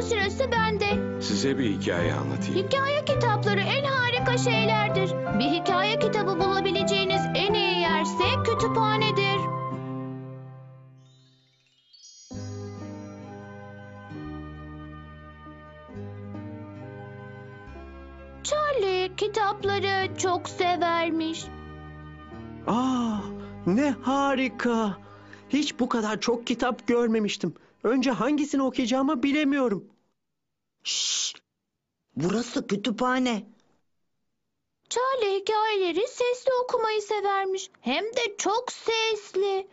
Konuşma sırası bende. Size bir hikaye anlatayım. Hikaye kitapları en harika şeylerdir. Bir hikaye kitabı bulabileceğiniz en iyi yerse kütüphanedir. Charlie kitapları çok severmiş. Aa, ne harika. Hiç bu kadar çok kitap görmemiştim. Önce hangisini okuyacağımı bilemiyorum. Şşş! Burası kütüphane. Charlie hikayeleri sesli okumayı severmiş. Hem de çok sesli.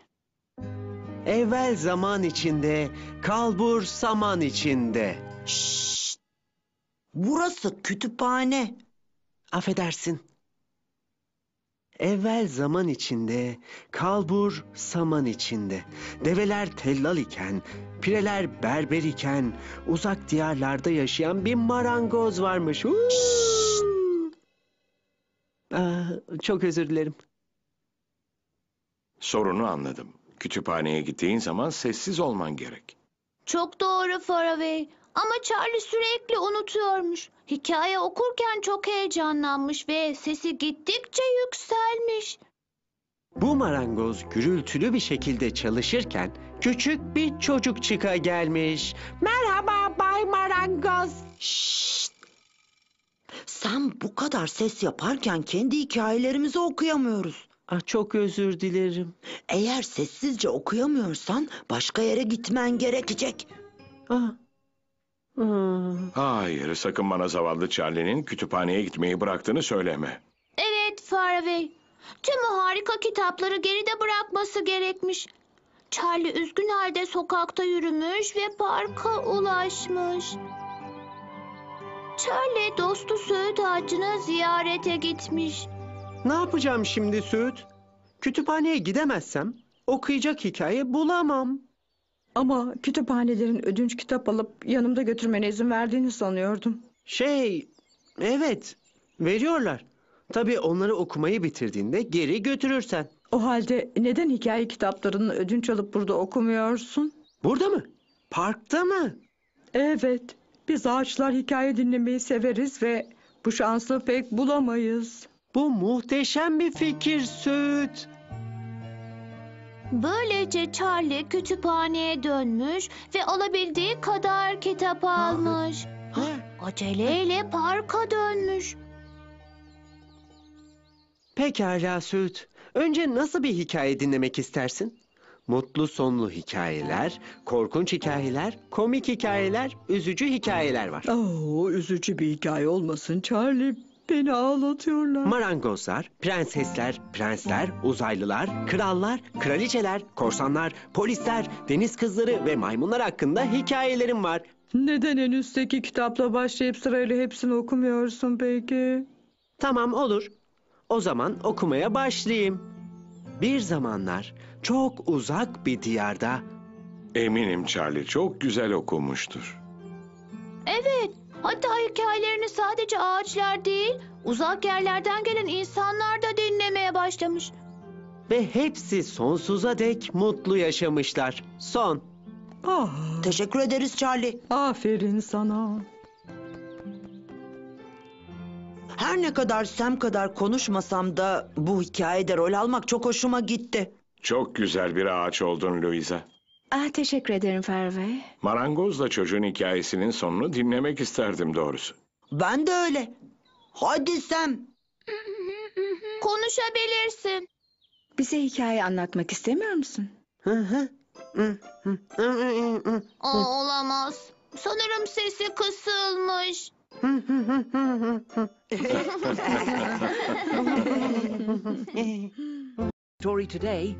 Evvel zaman içinde, kalbur saman içinde. Şşş! Burası kütüphane. Affedersin. Evvel zaman içinde, kalbur saman içinde. Develer tellal iken, pireler berber iken, uzak diyarlarda yaşayan bir marangoz varmış. Aa, çok özür dilerim. Sorunu anladım. Kütüphaneye gittiğin zaman sessiz olman gerek. Çok doğru Faraway. Ama Charlie sürekli unutuyormuş. Hikaye okurken çok heyecanlanmış ve sesi gittikçe yükselmiş. Bu marangoz gürültülü bir şekilde çalışırken küçük bir çocuk çıka gelmiş. Merhaba Bay Marangoz. Şşş! Sen bu kadar ses yaparken kendi hikayelerimizi okuyamıyoruz. Ah, çok özür dilerim. Eğer sessizce okuyamıyorsan başka yere gitmen gerekecek. Ah. Ah. Hayır, sakın bana zavallı Charlie'nin kütüphaneye gitmeyi bıraktığını söyleme. Evet Faraway. Tüm o harika kitapları geride bırakması gerekmiş. Charlie üzgün halde sokakta yürümüş ve parka ulaşmış. Charlie dostu söğüt ağacını ziyarete gitmiş. Ne yapacağım şimdi Süt? Kütüphaneye gidemezsem okuyacak hikaye bulamam. Ama kütüphanelerin ödünç kitap alıp yanımda götürmene izin verdiğini sanıyordum. Şey, evet veriyorlar. Tabii onları okumayı bitirdiğinde geri götürürsen. O halde neden hikaye kitaplarını ödünç alıp burada okumuyorsun? Burada mı? Parkta mı? Evet, biz ağaçlar hikaye dinlemeyi severiz ve bu şansı pek bulamayız. Bu muhteşem bir fikir Süt. Böylece Charlie kütüphaneye dönmüş ve alabildiği kadar kitap almış. Aceleyle parka dönmüş. Pekala Süt. Önce nasıl bir hikaye dinlemek istersin? Mutlu sonlu hikayeler, korkunç hikayeler, komik hikayeler, üzücü hikayeler var. Oo, üzücü bir hikaye olmasın Charlie. Beni ağlatıyorlar. Marangozlar, prensesler, prensler, uzaylılar, krallar, kraliçeler, korsanlar, polisler, deniz kızları ve maymunlar hakkında hikayelerim var. Neden en üstteki kitapla başlayıp sırayla hepsini okumuyorsun peki? Tamam olur. O zaman okumaya başlayayım. Bir zamanlar çok uzak bir diyarda Eminim Charlie çok güzel okumuştur. Evet, hatta hikayelerini sadece ağaçlar değil, uzak yerlerden gelen insanlar da dinlemeye başlamış. ve hepsi sonsuza dek mutlu yaşamışlar. Son. Ah, Teşekkür ederiz Charlie. aferin sana. Her ne kadar Sam kadar konuşmasam da bu hikayede rol almak çok hoşuma gitti. Çok güzel bir ağaç oldun Louisa. Ah, teşekkür ederim Ferve. Marangozla çocuğun hikayesinin sonunu dinlemek isterdim doğrusu. Ben de öyle. Hadi Sam. Konuşabilirsin. Bize hikaye anlatmak istemiyor musun? Hı hı. Hı hı. Hı hı hı. Aa, olamaz. Sanırım sesi kısılmış. Story today